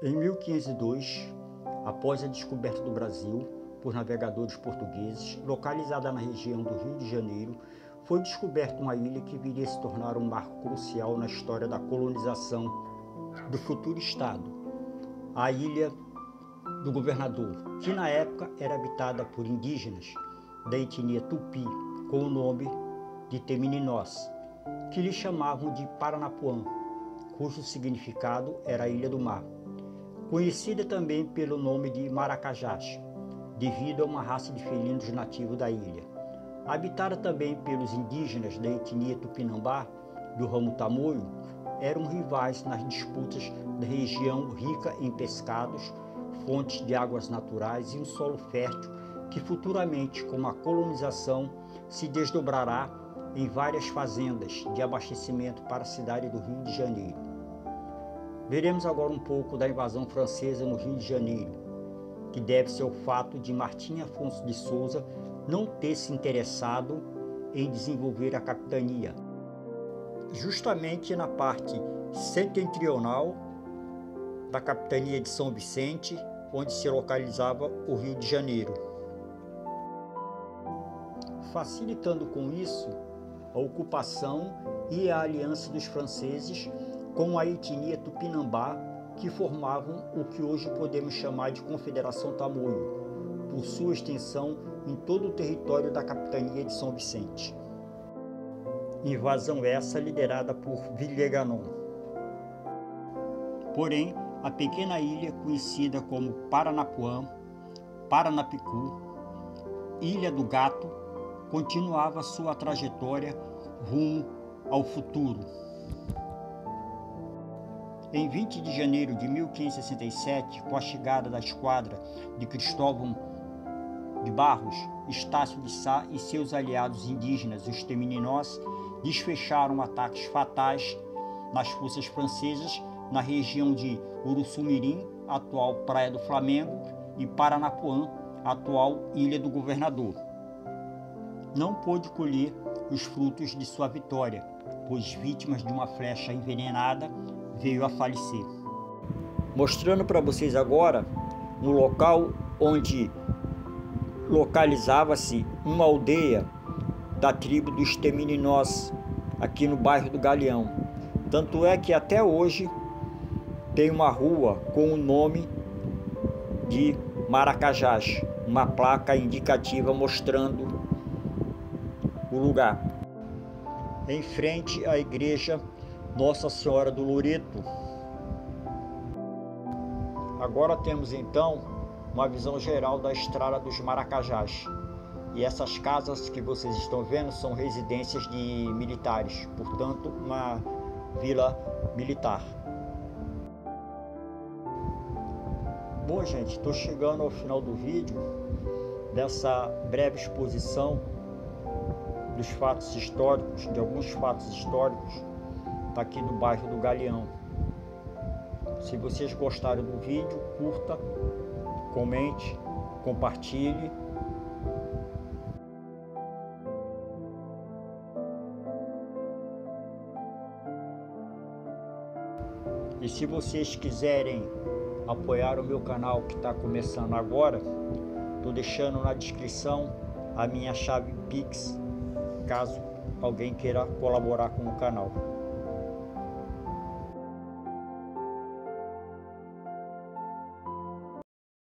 Em 1502, após a descoberta do Brasil por navegadores portugueses, localizada na região do Rio de Janeiro, foi descoberta uma ilha que viria a se tornar um marco crucial na história da colonização do futuro Estado, a Ilha do Governador, que na época era habitada por indígenas da etnia Tupi, com o nome de Temininós, que lhe chamavam de Paranapuã, cujo significado era a Ilha do Mar conhecida também pelo nome de Maracajás, devido a uma raça de felinos nativos da ilha. Habitada também pelos indígenas da etnia Tupinambá, do ramo tamoio, eram rivais nas disputas da região rica em pescados, fontes de águas naturais e um solo fértil que futuramente, com a colonização, se desdobrará em várias fazendas de abastecimento para a cidade do Rio de Janeiro. Veremos agora um pouco da invasão francesa no Rio de Janeiro, que deve-se ao fato de Martim Afonso de Souza não ter se interessado em desenvolver a capitania. Justamente na parte setentrional da capitania de São Vicente, onde se localizava o Rio de Janeiro. Facilitando com isso a ocupação e a aliança dos franceses com a etnia Tupinambá, que formavam o que hoje podemos chamar de Confederação Tamoio, por sua extensão em todo o território da capitania de São Vicente. Invasão essa liderada por Villeganon. Porém, a pequena ilha conhecida como Paranapuã, Paranapicu, Ilha do Gato, continuava sua trajetória rumo ao futuro. Em 20 de janeiro de 1567, com a chegada da esquadra de Cristóvão de Barros, Estácio de Sá e seus aliados indígenas, os Temininós, desfecharam ataques fatais nas forças francesas na região de Uruçumirim, atual Praia do Flamengo, e Paranapuã, atual Ilha do Governador. Não pôde colher os frutos de sua vitória, pois vítimas de uma flecha envenenada veio a falecer. Mostrando para vocês agora no local onde localizava-se uma aldeia da tribo dos Temininós, aqui no bairro do Galeão. Tanto é que até hoje tem uma rua com o nome de Maracajás, uma placa indicativa mostrando o lugar. Em frente à igreja nossa Senhora do Loreto. Agora temos então uma visão geral da Estrada dos Maracajás. E essas casas que vocês estão vendo são residências de militares, portanto, uma vila militar. Bom, gente, estou chegando ao final do vídeo dessa breve exposição dos fatos históricos, de alguns fatos históricos Tá aqui no bairro do Galeão. Se vocês gostaram do vídeo, curta, comente, compartilhe. E se vocês quiserem apoiar o meu canal que está começando agora, estou deixando na descrição a minha chave Pix, caso alguém queira colaborar com o canal.